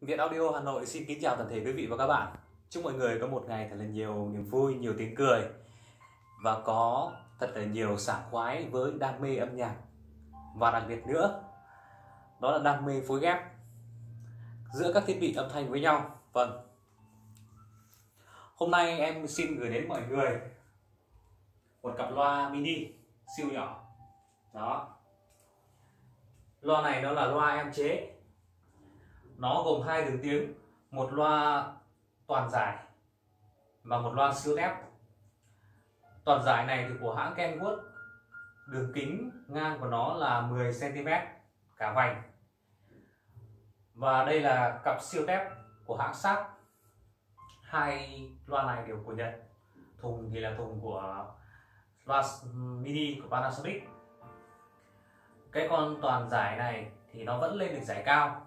Viện Audio Hà Nội xin kính chào toàn thể quý vị và các bạn. Chúc mọi người có một ngày thật là nhiều niềm vui, nhiều tiếng cười và có thật là nhiều sảng khoái với đam mê âm nhạc và đặc biệt nữa đó là đam mê phối ghép giữa các thiết bị âm thanh với nhau. Vâng. Hôm nay em xin gửi đến mọi người một cặp loa mini siêu nhỏ. Đó. Loa này nó là loa em chế nó gồm hai đường tiếng, một loa toàn giải và một loa siêu tép toàn giải này thì của hãng Kenwood, đường kính ngang của nó là 10 cm cả vành. Và đây là cặp siêu tép của hãng Sharp hai loa này đều của Nhật. Thùng thì là thùng của loa mini của Panasonic. Cái con toàn giải này thì nó vẫn lên được giải cao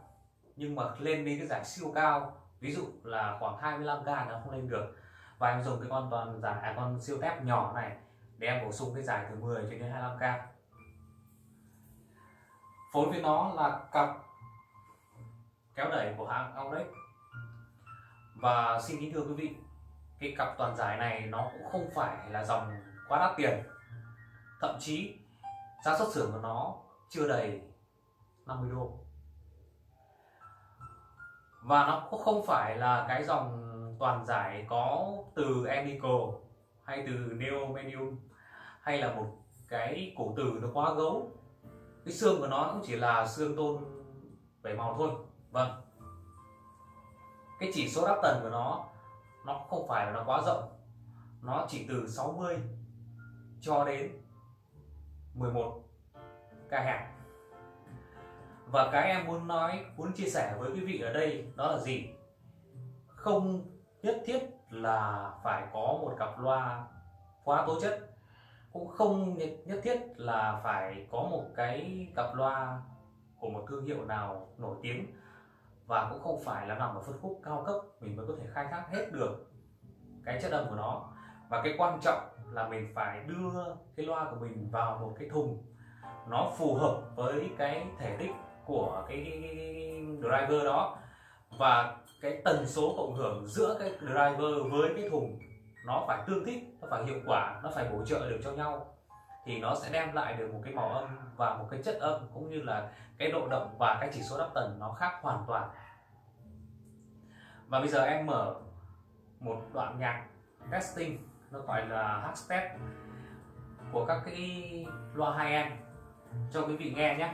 nhưng mà lên đến cái giải siêu cao ví dụ là khoảng 25 k nó không lên được. Và em dùng cái con toàn giải à, con siêu tép nhỏ này để em bổ sung cái giải từ 10 cho đến 25 k. Phối với nó là cặp kéo đẩy của hãng Audex và xin kính thưa quý vị cái cặp toàn giải này nó cũng không phải là dòng quá đắt tiền. Thậm chí giá xuất xưởng của nó chưa đầy 50 đô và nó cũng không phải là cái dòng toàn giải có từ enico hay từ Neo medium hay là một cái cổ từ nó quá gấu. Cái xương của nó cũng chỉ là xương tôn bảy màu thôi. Vâng. Cái chỉ số đáp tần của nó nó không phải là nó quá rộng. Nó chỉ từ 60 cho đến 11 kHz và cái em muốn nói, muốn chia sẻ với quý vị ở đây đó là gì? Không nhất thiết là phải có một cặp loa quá tố chất, cũng không nhất thiết là phải có một cái cặp loa của một thương hiệu nào nổi tiếng, và cũng không phải là nằm ở phân khúc cao cấp, mình mới có thể khai thác hết được cái chất âm của nó. Và cái quan trọng là mình phải đưa cái loa của mình vào một cái thùng nó phù hợp với cái thể tích của cái, cái, cái, cái driver đó. Và cái tần số cộng hưởng giữa cái driver với cái thùng nó phải tương thích nó phải hiệu quả nó phải bổ trợ được cho nhau. Thì nó sẽ đem lại được một cái màu âm và một cái chất âm cũng như là cái độ động và cái chỉ số đắp tần nó khác hoàn toàn. Và bây giờ em mở một đoạn nhạc testing nó gọi là hashtag của các cái loa hai em. Cho quý vị nghe nhé.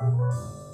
Música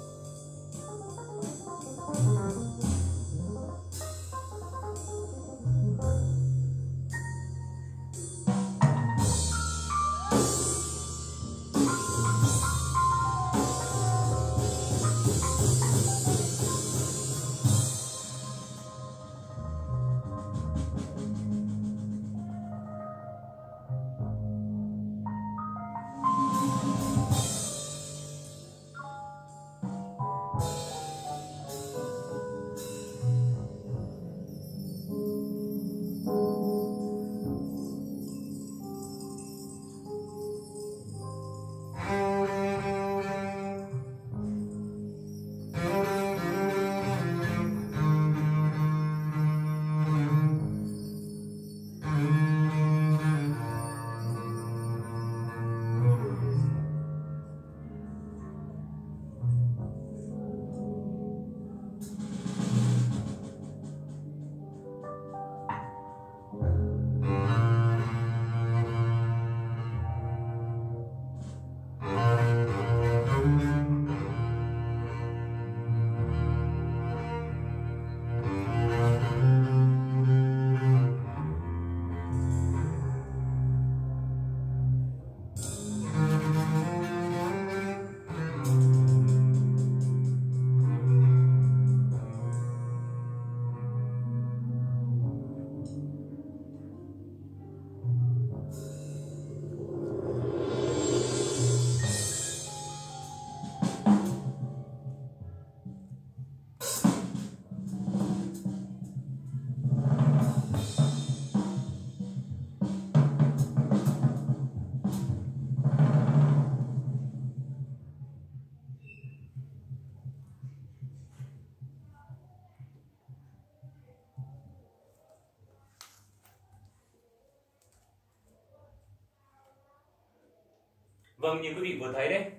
vâng như quý vị vừa thấy đấy.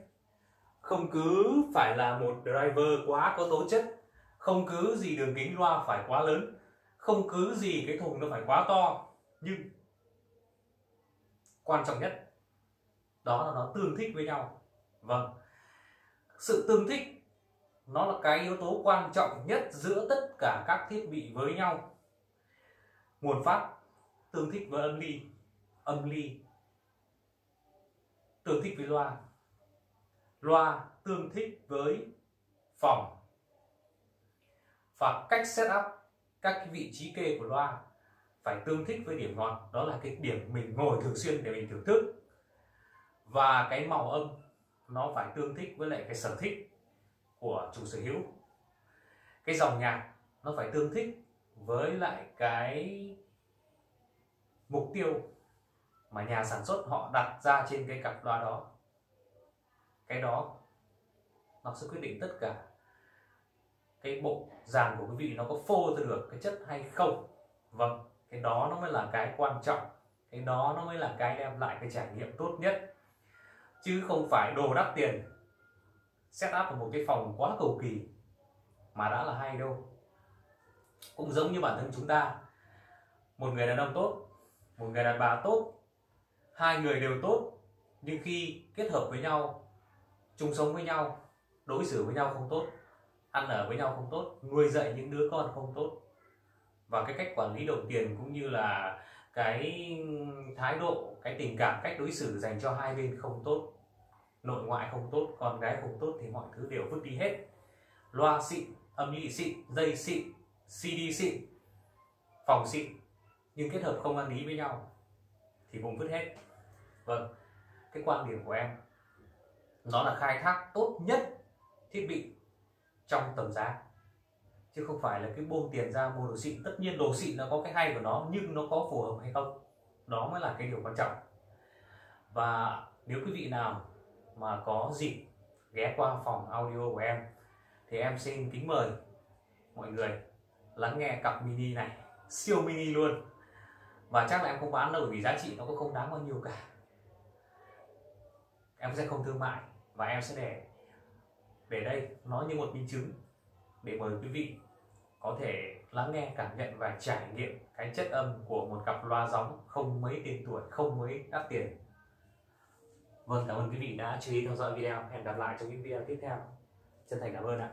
Không cứ phải là một driver quá có tố chất, không cứ gì đường kính loa phải quá lớn, không cứ gì cái thùng nó phải quá to, nhưng quan trọng nhất, đó là nó tương thích với nhau. Vâng sự tương thích nó là cái yếu tố quan trọng nhất giữa tất cả các thiết bị với nhau. Nguồn phát tương thích với âm ly âm ly tương thích với loa. Loa tương thích với phòng. Và cách setup các cái vị trí kê của loa phải tương thích với điểm ngọn đó là cái điểm mình ngồi thường xuyên để mình thưởng thức. Và cái màu âm nó phải tương thích với lại cái sở thích của chủ sở hữu. Cái dòng nhạc nó phải tương thích với lại cái mục tiêu mà nhà sản xuất họ đặt ra trên cái cặp loa đó. Cái đó, nó sẽ quyết định tất cả cái bộ dàn của quý vị nó có phô ra được cái chất hay không. Vâng cái đó nó mới là cái quan trọng. Cái đó nó mới là cái đem lại cái trải nghiệm tốt nhất. Chứ không phải đồ đắt tiền, set up ở một cái phòng quá cầu kỳ mà đã là hay đâu. Cũng giống như bản thân chúng ta. Một người đàn ông tốt, một người đàn bà tốt hai người đều tốt, nhưng khi kết hợp với nhau, chung sống với nhau, đối xử với nhau không tốt, ăn ở với nhau không tốt, nuôi dạy những đứa con không tốt. Và cái cách quản lý đồng tiền cũng như là cái thái độ, cái tình cảm, cách đối xử dành cho hai bên không tốt, nội ngoại không tốt, con gái không tốt thì mọi thứ đều vứt đi hết. Loa xịn âm nhị xịn dây xịn cd xịn phòng xịn nhưng kết hợp không ăn ý với nhau thì cũng vứt hết. Vâng cái quan điểm của em, nó là khai thác tốt nhất thiết bị trong tầm giá. Chứ không phải là cái buông tiền ra mua đồ xịn. Tất nhiên đồ xịn nó có cái hay của nó, nhưng nó có phù hợp hay không đó mới là cái điều quan trọng. Và nếu quý vị nào mà có dịp ghé qua phòng audio của em, thì em xin kính mời mọi người lắng nghe cặp mini này. Siêu mini luôn và chắc là em không bán đâu vì giá trị nó cũng không đáng bao nhiêu cả. Em sẽ không thương mại, và em sẽ để để đây nó như một minh chứng, để mời quý vị có thể lắng nghe, cảm nhận và trải nghiệm cái chất âm của một cặp loa gióng không mấy tiền tuổi, không mấy đắt tiền. Vâng cảm ơn quý vị đã chú ý theo dõi video. Hẹn gặp lại trong những video tiếp theo. Chân thành cảm ơn ạ.